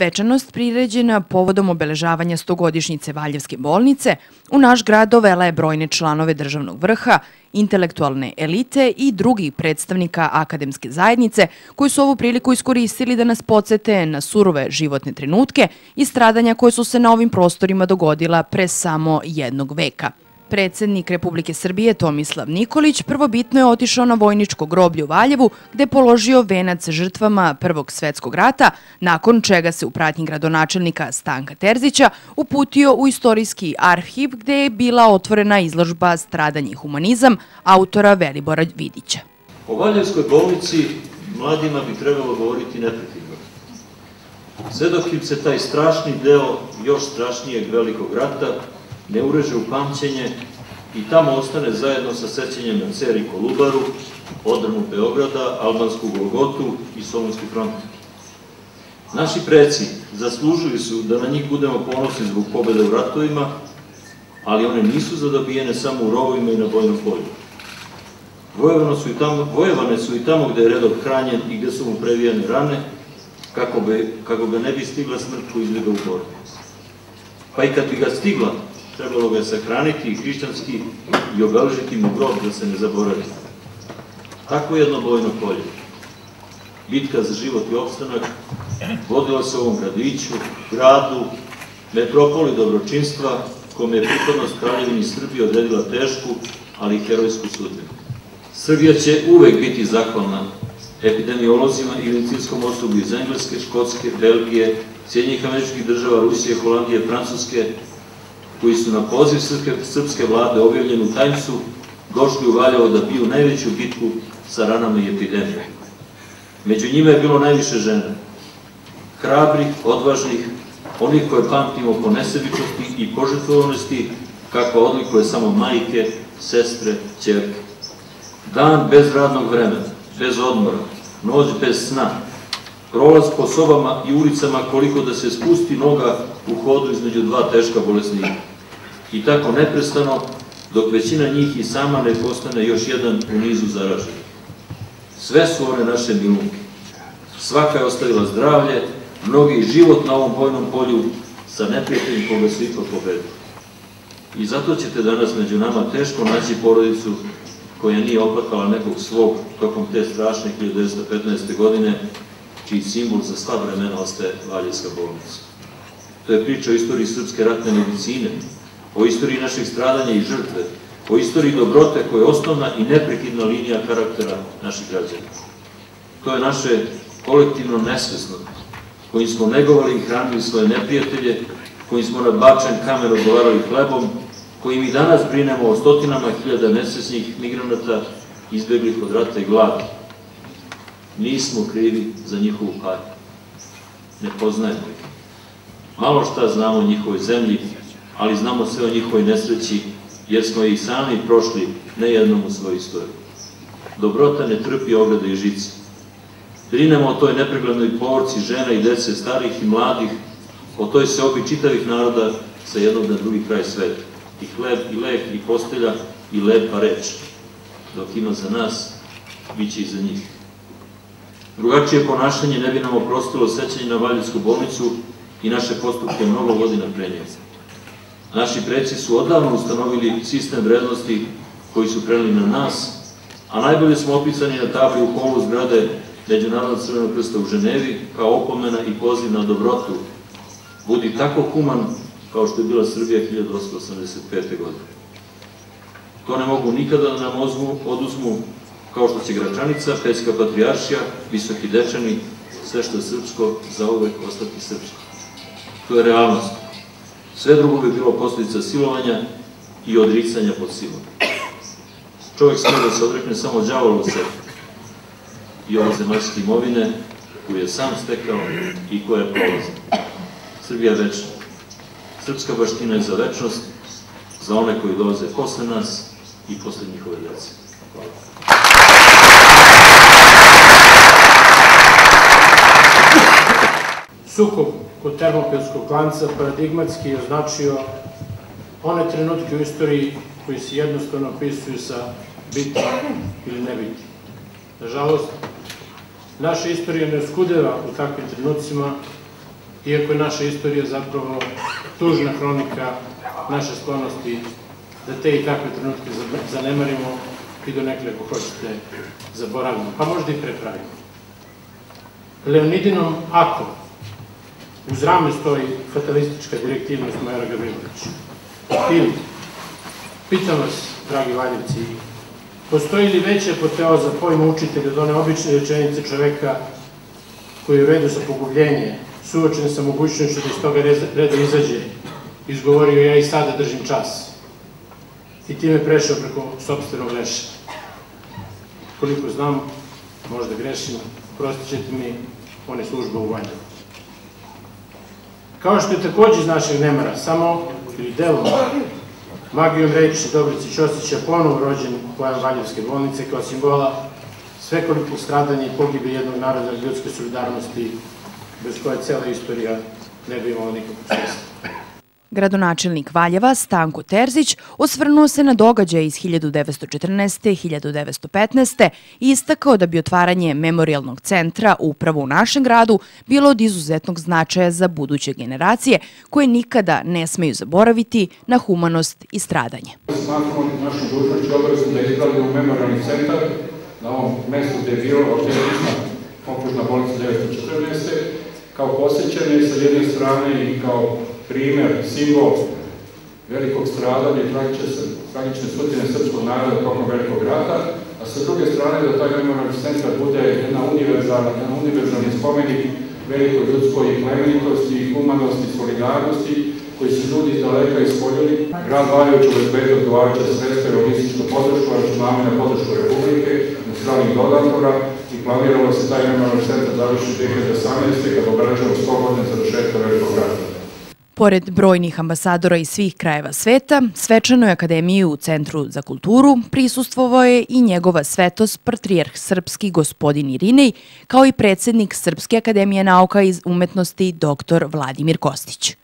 Svečanost priređena povodom obeležavanja stogodišnjice Valjevske bolnice u naš grad dovela je brojne članove državnog vrha, intelektualne elite i drugih predstavnika akademske zajednice koji su ovu priliku iskoristili da nas podsete na surove životne trenutke i stradanja koje su se na ovim prostorima dogodila pre samo jednog veka. Predsednik Republike Srbije Tomislav Nikolić prvobitno je otišao na vojničko groblje u Valjevu gde je položio venac žrtvama Prvog svetskog rata, nakon čega se u pratnji gradonačelnika Stanka Terzića uputio u istorijski arhiv gde je bila otvorena izložba Stradanje i humanizam autora Velibora Vidića. O Valjevskoj bolnici mladima bi trebalo govoriti neprekidno. Sve dok im se taj strašni deo još strašnijeg velikog rata ne ureže u pamćenje i tamo ostane zajedno sa sećanjem na Cer i Kolubaru, odrnu Beograda, Albansku Golgotu i Solunski front. Naši preci zaslužili su da na njih budemo ponosni zbog pobjede u ratovima, ali one nisu zadobijene samo u rovovima i na bojnom polju. Vojevane su i tamo, su i tamo gde je redok hranjen i gde su mu previjane rane, kako, bi, kako ga ne bi stigla smrt ko izbjega u borbi. Pa i kad bi ga stigla, trebalo ga je sahraniti hrišćanski i obeležiti mu grob da se ne zaboravi. Tako jedno bojno polje. Bitka za život i opstanak vodila se u ovom gradiću, gradu, metropoli dobročinstva, kome je pripadnost kraljevini Srbije odredila tešku, ali i herojsku sudbinu. Srbija će uvek biti zahvalna epidemiolozima i medicinskom osoblju iz Engleske, Škotske, Belgije, Sjednjih američkih država, Rusije, Holandije, Francuske, koji su na poziv srpske, vlade objavljeni u Tajmsu došli u Valjevo da biju najveću bitku sa ranama i epidemijom. Među njima je bilo najviše žena, hrabrih, odvažnih, onih koje pamtimo po nesebičnosti i požetvovanosti, kako odlikuje samo majke, sestre, čerke. Dan bez radnog vremena, bez odmora, noć bez sna, prolaz po sobama i ulicama koliko da se spusti noga u hodu između dva teška bolesnika i tako neprestano, dok većina njih i sama ne postane još jedan u nizu zaraženih. Sve su one naše milunke. Svaka je ostavila zdravlje, mnogi i život na ovom bojnom polju sa neprijateljim koga su ipak pobedili. I zato ćete danas među nama teško naći porodicu koja nije oplakala nekog svog tokom te strašne 1915. godine, čiji simbol za sva vremena ostaje Valjevska bolnica. To je priča o istoriji srpske ratne medicine, o istoriji naših stradanja i žrtve, o istoriji dobrote koja je osnovna i neprekidna linija karaktera naših građana. To je naše kolektivno nesvesno, kojim smo negovali i hranili svoje neprijatelje, kojim smo na bačen kamer odgovarali hlebom, kojim i danas brinemo o stotinama hiljada nesvesnih migranata izbeglih od rata i glada. Nismo krivi za njihovu patnju. Ne poznajemo ih. Malo šta znamo o njihovoj zemlji, ali znamo sve o njihovoj nesreći, jer smo ih sami prošli nejednom u svojoj istoriji. Dobrota ne trpi ograde i žice. Brinemo o toj nepreglednoj povorci žena i dece, starih i mladih, o toj seobi čitavih naroda sa jednog na drugi kraj sveta. I hleb, i lek, i postelja, i lepa reč. Dok ima za nas, bit će i za njih. Drugačije ponašanje ne bi nam oprostilo sećanje na Valjevsku bolnicu i naše postupke mnogo godina pre njega. Naši preci su odavno ustanovili sistem vrednosti koji su preneli na nas, a najbolje smo opisani na tabli u holu zgrade Međunarodnog crvenog krsta u Ženevi kao opomena i poziv na dobrotu. Budi tako human kao što je bila Srbija 1885. godine. To ne mogu nikada da nam ozmu, oduzmu kao što će Gračanica, Pećka patrijaršija, Visoki dečani, sve što je srpsko, zauvek ostati srpsko. To je realnost. Sve drugo bi bilo posljedica silovanja i odricanja pod silom. Čovjek smije da se odrekne samo džavolu se i ovo zemaljske imovine koju je sam stekao i koja je prolazna. Srbija večna. Srpska baština je za večnost, za one koji dolaze posle nas i posle njihove djece. Hvala. Sukob kod termopilskog klanca paradigmatski označio one trenutke u istoriji koji se jednostavno opisuju sa biti ili ne biti. Nažalost, naša istorija ne skudeva u takvim trenucima iako je naša istorija zapravo tužna hronika naše sklonosti da te i takve trenutke zanemarimo i do nekle, ako hoćete, zaboravimo, pa možda i prepravimo. Leonidinom ako uz rame stoji fatalistička direktivnost Majora Gavrilovića. Ili, pitam vas, dragi valjevci, postoji li veća apoteoza pojma učitelja od one obične rečenice čoveka koji je u redu za pogubljenje, suočen sa mogućnošću da iz toga reda izađe, izgovorio ja i sada držim čas. I time prešao preko sobstvenog leša. Koliko znam, možda grešim, prostit ćete mi, on je služba u Valjevu. Kao što je takođe iz našeg nemara, samo ili delom, magijom reči Dobrice Ćosića ponovo rođen pojam Valjevske bolnice kao simbola svekolikog stradanja i pogibe jednog naroda ljudske solidarnosti bez koje cela istorija ne bi imala nikakvog smisla. Gradonačelnik Valjeva Stanko Terzić osvrnuo se na događaje iz 1914. i 1915. i istakao da bi otvaranje memorialnog centra upravo u našem gradu bilo od izuzetnog značaja za buduće generacije koje nikada ne smeju zaboraviti na humanost i stradanje. Smatramo našom dužnoću obavezno da izgradimo memorialni centar na ovom mestu gde je bilo ortezisna okružna bolnica 1914. kao posjećanje sa jedne strane i kao primer, simbol velikog stradanja i tragične sudbine srpskog naroda tokom velikog rata, a sa druge strane da taj memorialni centar bude jedna univerzalna, jedan univerzalni spomenik velikoj ljudskoj i plemenitosti, humanosti, solidarnosti, koji su ljudi iz daleka ispoljili. Grad Valjević obezbedio odgovarajuće sredstva i logističku podršku, računame na podršku Republike, na stranih dodatora i planiralo se taj memorialni centar završi 2018. kada obeležamo 100 godina završetka velikog rata. Pored brojnih ambasadora iz svih krajeva sveta, svečanoj akademiji u Centru za kulturu prisustvovao je i njegova svetost patrijarh srpski gospodin Irinej, kao i predsednik Srpske akademije nauka iz umetnosti dr. Vladimir Kostić.